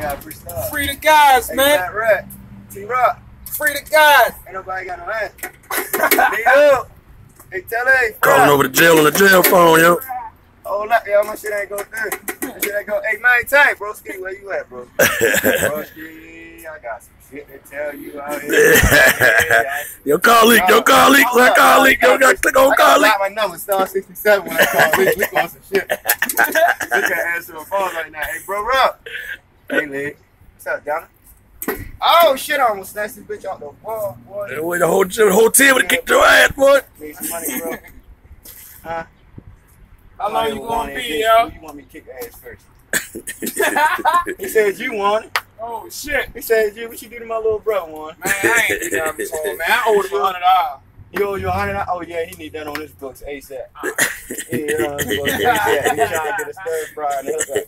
Yeah, freestyle. Free the guys, Hey, man. Fat T-Rock. Free the guys. Ain't nobody got no ass. Hey, yo. Hey, tell her. Calling over the jail on the jail phone, yo. Oh, look, yo, my shit ain't go through. My shit ain't go. Hey, nine tight, broski. Where you at, bro? broski, I got some shit to tell you out here. Yo, car leak, your car leak, your car leak, yo, got click on I gotta leak. my number, star 67 when I call Leak. Leak on some shit. Leak can't answer the phone right now. Hey, bro, Rob. Hey, Leak. What's up, Donna? Oh, shit, I almost snatched this bitch off the wall, boy. Wait, the whole, the whole team would have kicked your ass, boy. Need some money, bro. Huh? How long you gonna be, yo? You want me to kick your ass first? He said you want it. Oh shit. He said you. What you do to my little bro, one? Man, I ain't do that before, man. I owed him a hundred dollars. You owe you a hundred. dollars? Oh yeah, he need that on his books ASAP. Ah. Yeah, on his books ASAP. He trying to get a stir fry and hookup.